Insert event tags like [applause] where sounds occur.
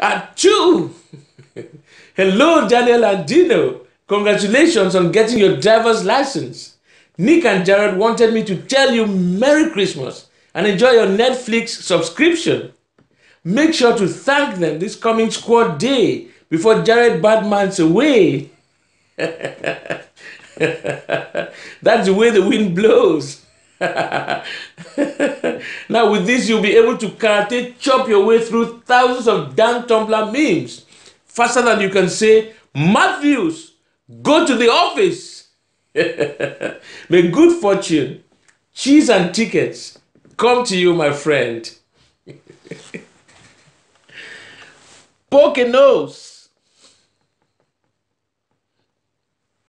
Achoo! [laughs] Hello, Daniel and Dino. Congratulations on getting your driver's license. Nick and Jared wanted me to tell you Merry Christmas and enjoy your Netflix subscription. Make sure to thank them this coming squad day before Jared Badman's away. [laughs] That's the way the wind blows. [laughs] now, with this, you'll be able to karate chop your way through thousands of Dan Tumblr memes faster than you can say, Matthews, go to the office. [laughs] May good fortune, cheese, and tickets come to you, my friend. [laughs] Poke nose.